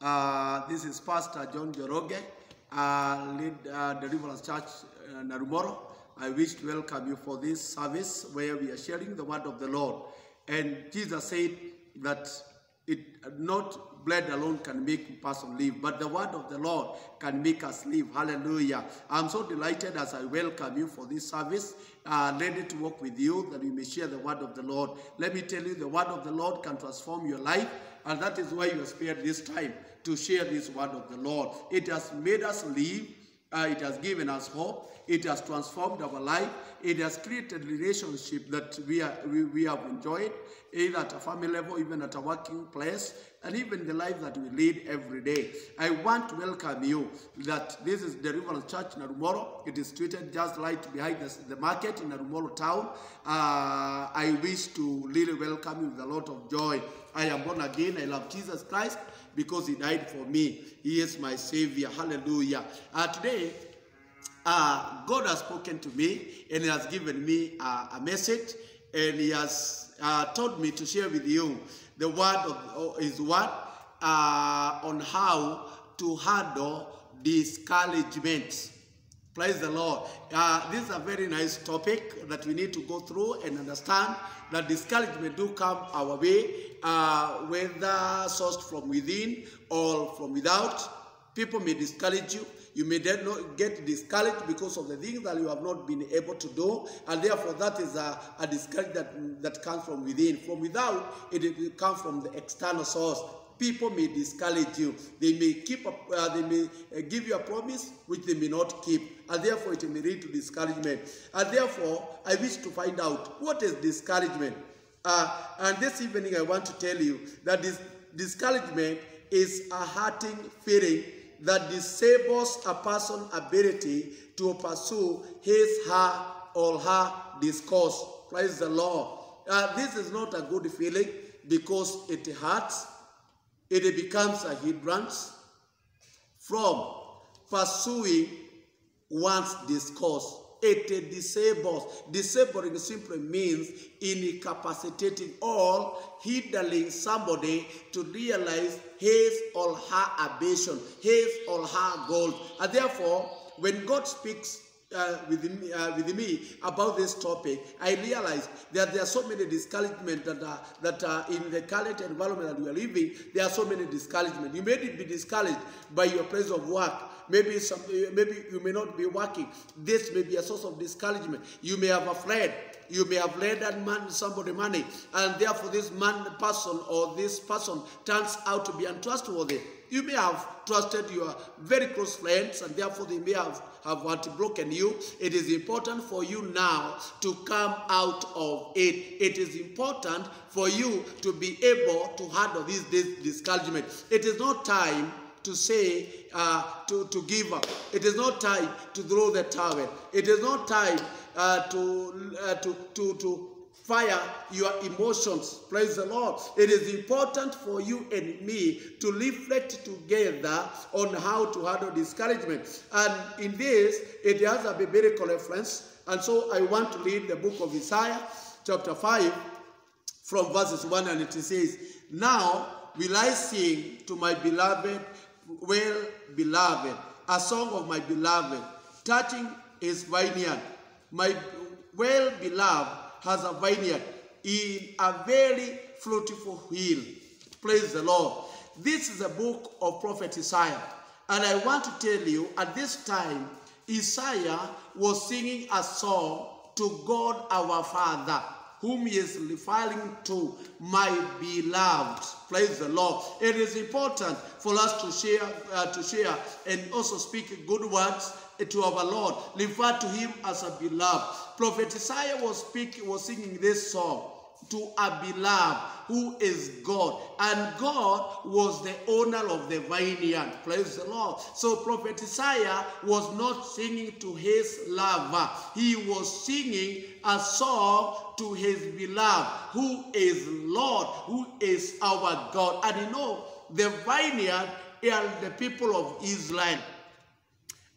Uh, this is Pastor John Njoroge, uh, lead uh, Deliverance Church uh, Naromoru. I wish to welcome you for this service where we are sharing the word of the Lord. And Jesus said that it not bread alone can make a person live, but the word of the Lord can make us live. Hallelujah. I'm so delighted as I welcome you for this service. Uh, ready to work with you that we may share the word of the Lord. Let me tell you, the word of the Lord can transform your life, and that is why you are spared this time to share this word of the Lord. It has made us live. Uh, it has given us hope. It has transformed our life. It has created relationship that we, are, we, we have enjoyed, either at a family level, even at a working place, and even the life that we lead every day. I want to welcome you that this is Deliverance Church in Naromoru. It is situated just right behind the, the market in Naromoru town. Uh, I wish to really welcome you with a lot of joy. I am born again. I love Jesus Christ because he died for me. He is my savior. Hallelujah. Uh, today, uh, God has spoken to me and he has given me uh, a message and he has uh, told me to share with you the word of of his word uh, on how to handle discouragement. Praise the Lord. Uh, this is a very nice topic that we need to go through and understand that discouragement do come our way, uh, whether sourced from within or from without. People may discourage you. You may not get discouraged because of the things that you have not been able to do, and therefore that is a, a discouragement that, that comes from within. From without, it will come from the external source. People may discourage you. They may keep, up, uh, they may uh, give you a promise which they may not keep, and therefore it may lead to discouragement. And therefore, I wish to find out what is discouragement. Uh, and this evening, I want to tell you that this discouragement is a hurting feeling that disables a person's ability to pursue his, her, or her discourse. Praise the Lord. Uh, this is not a good feeling because it hurts. It becomes a hindrance from pursuing one's discourse. It disables. Disabling simply means incapacitating or hindering somebody to realize his or her ambition, his or her goal. And therefore, when God speaks uh, with, uh, with me about this topic, I realize that there are so many discouragements that are, that are in the current environment that we are living. There are so many discouragements. You may be discouraged by your place of work. Maybe some, maybe you may not be working. This may be a source of discouragement. You may have a friend. You may have lent that man somebody money, and therefore this man person or this person turns out to be untrustworthy. You may have trusted your very close friends, and therefore they may have, have broken you. It is important for you now to come out of it. It is important for you to be able to handle this, this discouragement. It is not time to say, uh, to, to give up. It is not time to throw the towel. It is not time uh, to, uh, to, to, to fire your emotions. Praise the Lord. It is important for you and me to reflect together on how to handle discouragement. And in this, it has a biblical reference. And so I want to read the book of Isaiah, chapter 5, from verses 1, and it says, Now will I sing to my beloved, well beloved, a song of my beloved, touching his vineyard. My well beloved has a vineyard in a very fruitful hill. Praise the Lord. This is a book of prophet Isaiah. And I want to tell you, at this time, Isaiah was singing a song to God our Father, whom he is referring to, my beloved. Praise the Lord. It is important for us to share, uh, to share, and also speak good words to our Lord. Refer to him as a beloved. Prophet Isaiah was speaking, was singing this song to a beloved who is God. And God was the owner of the vineyard. Praise the Lord. So Prophet Isaiah was not singing to his lover. He was singing a song to his beloved who is Lord, who is our God. And you know, the vineyard are the people of Israel.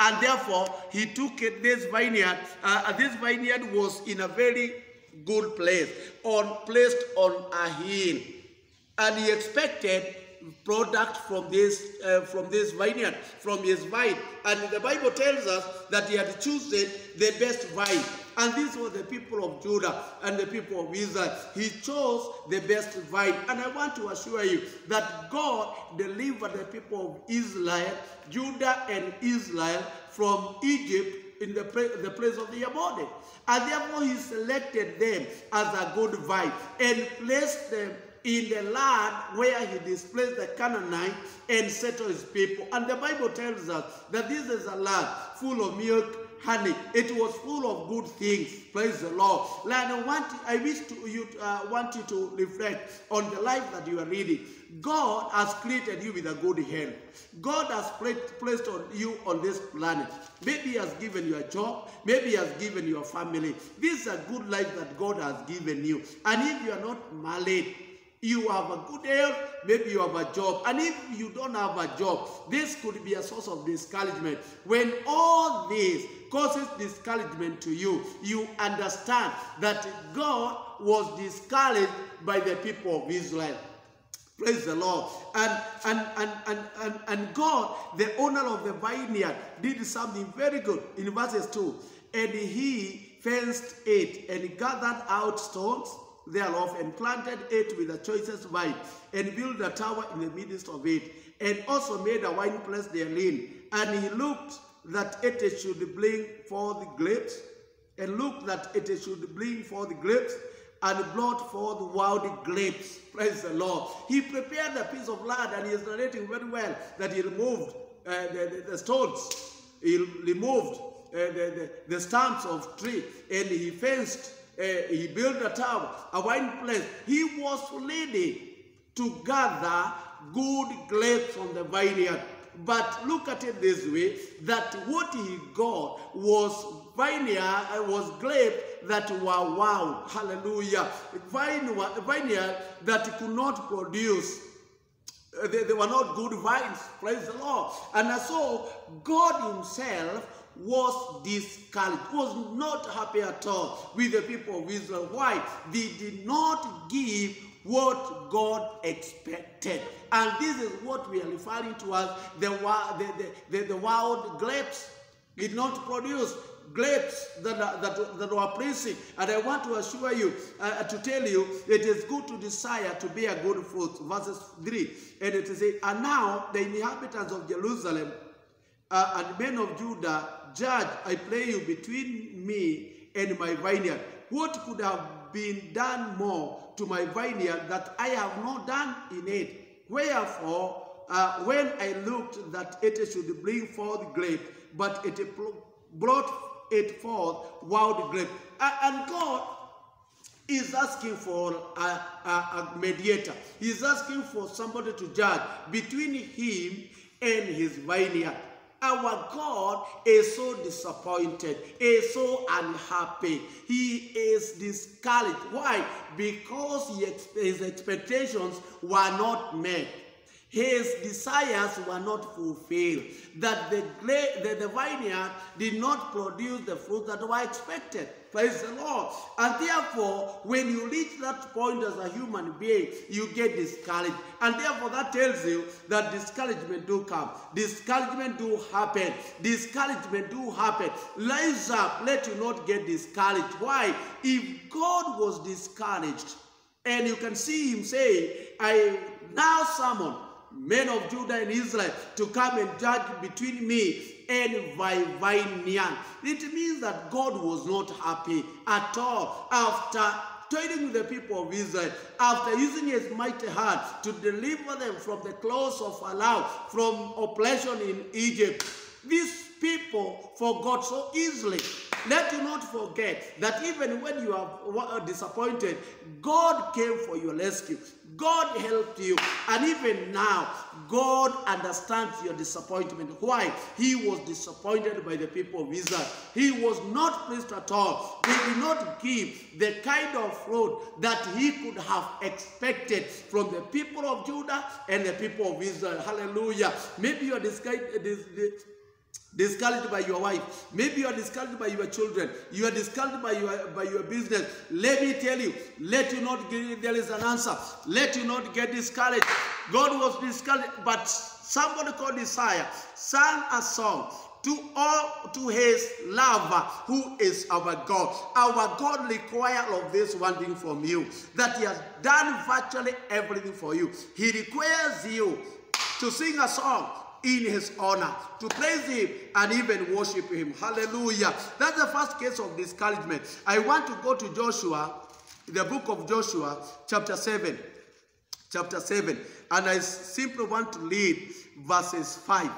And therefore, he took this vineyard. Uh, this vineyard was in a very good place, on placed on a hill. And he expected product from this uh, from this vineyard, from his vine. And the Bible tells us that he had chosen the best vine. And these were the people of Judah and the people of Israel. He chose the best vine. And I want to assure you that God delivered the people of Israel, Judah and Israel from Egypt in the, the place of the Ammonites. And therefore he selected them as a good vine and placed them in the land where he displaced the Canaanite and settled his people. And the Bible tells us that this is a land full of milk, honey. It was full of good things. Praise the Lord. And I want, I wish to, you uh, want you to reflect on the life that you are reading. God has created you with a good health. God has placed, placed on you on this planet. Maybe He has given you a job. Maybe He has given you a family. This is a good life that God has given you. And if you are not married, you have a good health, maybe you have a job. And if you don't have a job, this could be a source of discouragement. When all this causes discouragement to you, you understand that God was discouraged by the people of Israel. Praise the Lord. And, and, and, and, and, and God, the owner of the vineyard, did something very good in verses 2. And he fenced it and gathered out stones thereof and planted it with the choicest vine and built a tower in the midst of it and also made a wine press therein. And he looked that it should bring forth grapes and looked that it should bring forth grapes and brought forth wild grapes. Praise the Lord. He prepared a piece of land and he is narrating very well that he removed uh, the, the, the stones. He removed uh, the, the, the stumps of tree and he fenced, uh, he built a tower, a wine place. He was ready to gather good grapes from the vineyard. But look at it this way, that what he got was vineyard, uh, was grapes that were wow, hallelujah. Vine, vineyard that could not produce uh, they, they were not good vines. Praise the Lord. And so God Himself was discouraged, was not happy at all with the people of Israel. Why? They did not give what God expected. And this is what we are referring to as the, the, the, the, the wild grapes. Did not produce grapes that, that, that were pleasing. And I want to assure you, uh, to tell you, it is good to desire to bear good fruit. Verses 3. And it says, And now the inhabitants of Jerusalem uh, and men of Judah, judge, I pray you, between me and my vineyard. What could have been done more to my vineyard that I have not done in it? Wherefore, uh, when I looked that it should bring forth grape, but it brought it forth wild grape. A- And God is asking for a, a, a mediator. He's asking for somebody to judge between him and his vineyard. Our God is so disappointed, is so unhappy. He is discouraged. Why? Because his expectations were not met. His desires were not fulfilled. That the, the, the vineyard did not produce the fruit that were expected. Praise the Lord. And therefore, when you reach that point as a human being, you get discouraged. And therefore, that tells you that discouragement do come. Discouragement do happen. Discouragement do happen. Rise up. Let you not get discouraged. Why? If God was discouraged, and you can see him say, I now summon men of Judah and Israel to come and judge between me and vineyard. It means that God was not happy at all after toiling with the people of Israel, after using his mighty hand to deliver them from the claws of Pharaoh, from oppression in Egypt. These people forgot so easily. Let you not forget that even when you are uh, disappointed, God came for your rescue. God helped you. And even now, God understands your disappointment. Why? He was disappointed by the people of Israel. He was not pleased at all. He did not give the kind of fruit that he could have expected from the people of Judah and the people of Israel. Hallelujah. Maybe you are discouraged uh, discouraged by your wife. Maybe you are discouraged by your children. You are discouraged by your by your business. Let me tell you let you not get there is an answer. Let you not get discouraged. God was discouraged, but somebody called Isaiah sang a song to all to his lover who is our God. Our God requires of this one thing from you that he has done virtually everything for you. He requires you to sing a song in his honor, to praise him and even worship him. Hallelujah. That's the first case of discouragement. I want to go to Joshua, the book of Joshua, chapter 7. Chapter 7. And I simply want to read verses 5.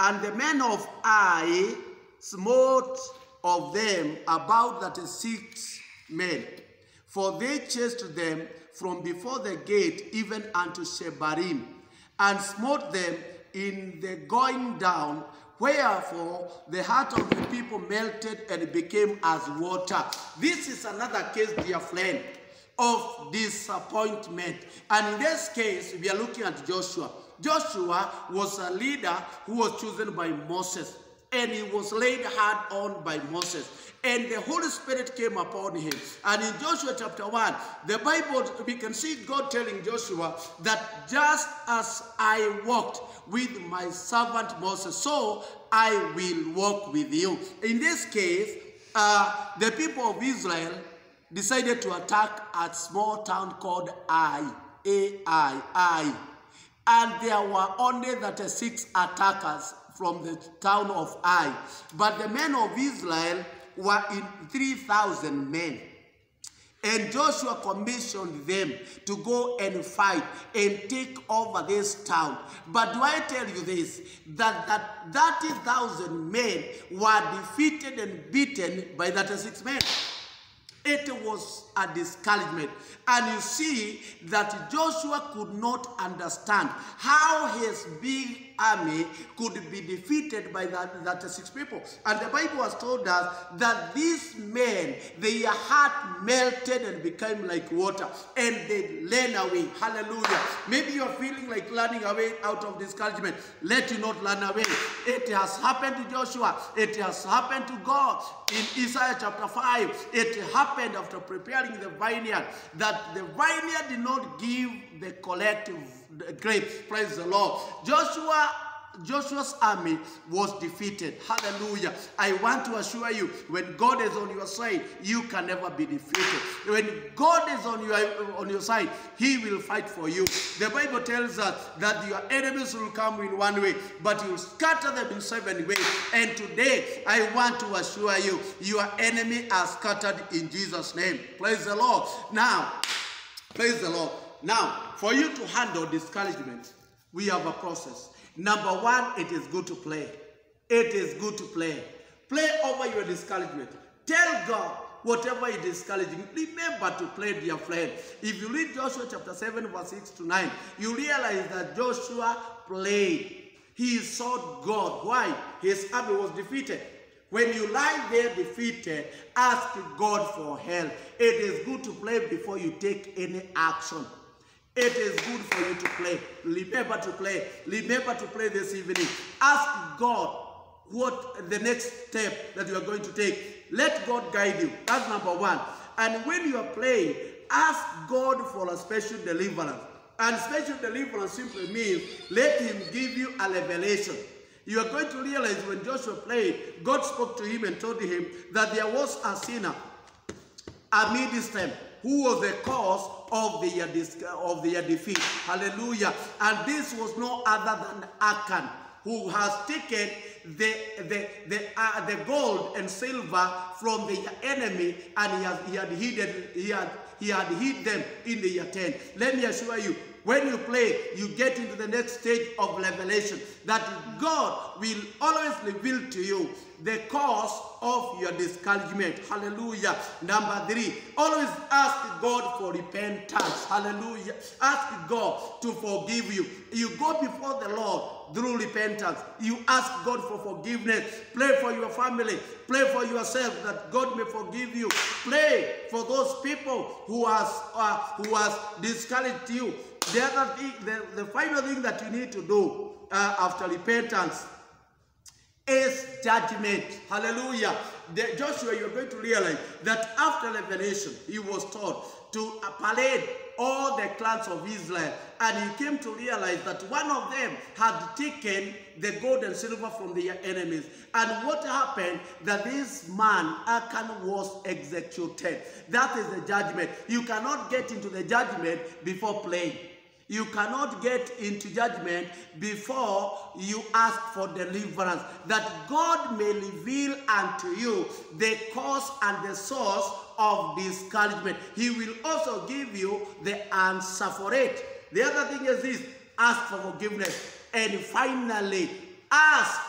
And the men of Ai smote of them about thirty-six men, for they chased them from before the gate even unto Shebarim, and smote them in the going down, wherefore the heart of the people melted and became as water. This is another case, dear friend, of disappointment. And in this case, we are looking at Joshua. Joshua was a leader who was chosen by Moses and he was laid hard on by Moses. And the Holy Spirit came upon him. And in Joshua chapter 1, the Bible, we can see God telling Joshua that just as I walked with my servant Moses, so I will walk with you. In this case, uh, the people of Israel decided to attack a small town called Ai. A-I, Ai. And there were only 36 attackers from the town of Ai. But the men of Israel were in 3,000 men. And Joshua commissioned them to go and fight and take over this town. But do I tell you this? That, that 30,000 men were defeated and beaten by 36 men. It was a discouragement. And you see that Joshua could not understand how his big army could be defeated by that, that six people. And the Bible has told us that these men, their heart melted and became like water, and they ran away. Hallelujah. Maybe you're feeling like running away out of discouragement. Let you not run away. It has happened to Joshua. It has happened to God. In Isaiah chapter 5, it happened after preparing the vineyard that the vineyard did not give the collective grapes. Praise the Lord. Joshua Joshua's army was defeated. Hallelujah. I want to assure you, when God is on your side, you can never be defeated. When God is on your, on your side, he will fight for you. The Bible tells us that your enemies will come in one way, but you will scatter them in seven ways. And today, I want to assure you, your enemy are scattered in Jesus' name. Praise the Lord. Now, praise the Lord. Now, for you to handle discouragement, we have a process. Number one, it is good to play. It is good to play. Play over your discouragement. Tell God whatever is discouraging. Remember to play, dear friend. If you read Joshua chapter 7, verse 6 to 9, you realize that Joshua played. He sought God. Why? His army was defeated. When you lie there defeated, ask God for help. It is good to play before you take any action. It is good for you to play. Remember to play. Remember to play this evening. Ask God what the next step that you are going to take. Let God guide you. That's number one. And when you are playing, ask God for a special deliverance. And special deliverance simply means let him give you a revelation. You are going to realize when Joshua played, God spoke to him and told him that there was a sinner amidst them who was the cause of their, uh, uh, of their uh, defeat. Hallelujah. And this was no other than Achan, who has taken the, the, the, uh, the gold and silver from the enemy and he, has, he, had hidden, he, had, he had hid them in the tent. Let me assure you, when you play, you get into the next stage of revelation that God will always reveal to you the cause of your discouragement. Hallelujah. Number three, always ask God for repentance. Hallelujah. Ask God to forgive you. You go before the Lord through repentance. You ask God for forgiveness. Pray for your family. Pray for yourself that God may forgive you. Pray for those people who has uh, who has discouraged you. The other thing, the, the final thing that you need to do uh, after repentance is judgment. Hallelujah. The, Joshua, you're going to realize that after revelation, he was taught to parade all the clans of Israel. And he came to realize that one of them had taken the gold and silver from their enemies. And what happened? That this man, Achan, was executed. That is the judgment. You cannot get into the judgment before playing. You cannot get into judgment before you ask for deliverance, that God may reveal unto you the cause and the source of discouragement. He will also give you the answer for it. The other thing is this ask for forgiveness. And finally, ask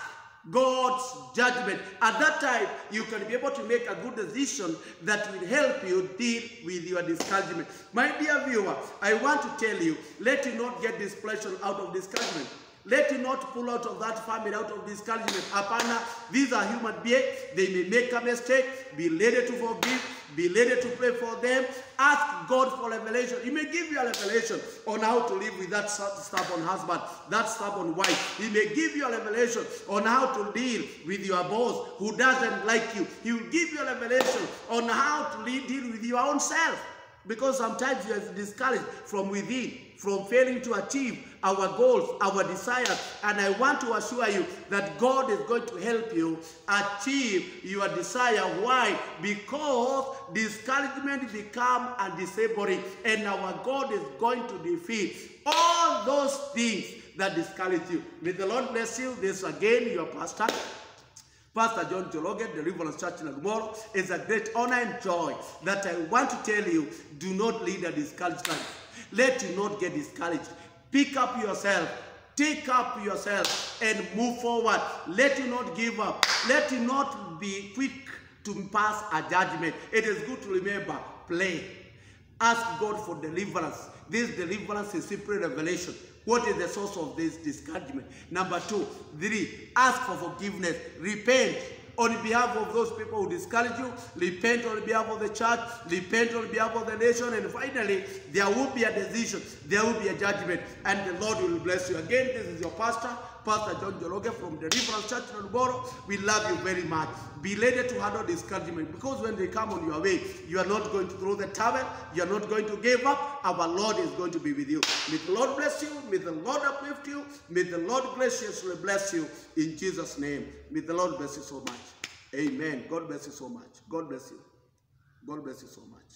God's judgment. At that time, you can be able to make a good decision that will help you deal with your discouragement. My dear viewer, I want to tell you, let you not get displeasure out of discouragement. Let you not pull out of that family out of discouragement. Apana, these are human beings. They may make a mistake. Be ready to forgive. Be ready to pray for them. Ask God for revelation. He may give you a revelation on how to live with that stubborn husband, that stubborn wife. He may give you a revelation on how to deal with your boss who doesn't like you. He will give you a revelation on how to deal with your own self. Because sometimes you are discouraged from within, from failing to achieve our goals, our desires. And I want to assure you that God is going to help you achieve your desire. Why? Because discouragement become a disabling. And our God is going to defeat all those things that discourage you. May the Lord bless you. This again, your pastor. Pastor John Njoroge, Deliverance Church in Naromoru. It's a great honor and joy that I want to tell you, do not lead a discouraged life. Let you not get discouraged. Pick up yourself. Take up yourself and move forward. Let you not give up. Let you not be quick to pass a judgment. It is good to remember, play. Ask God for deliverance. This deliverance is simply revelation. What is the source of this discouragement? Number two, three, ask for forgiveness. Repent on behalf of those people who discourage you. Repent on behalf of the church. Repent on behalf of the nation. And finally, there will be a decision. There will be a judgment. And the Lord will bless you. Again, this is your pastor, Pastor John Njoroge from the Deliverance Church in Naromoru. We love you very much. Be ready to handle discouragement because when they come on your way, you are not going to throw the towel. You are not going to give up. Our Lord is going to be with you. May the Lord bless you. May the Lord uplift you. May the Lord graciously bless you in Jesus' name. May the Lord bless you so much. Amen. God bless you so much. God bless you. God bless you so much.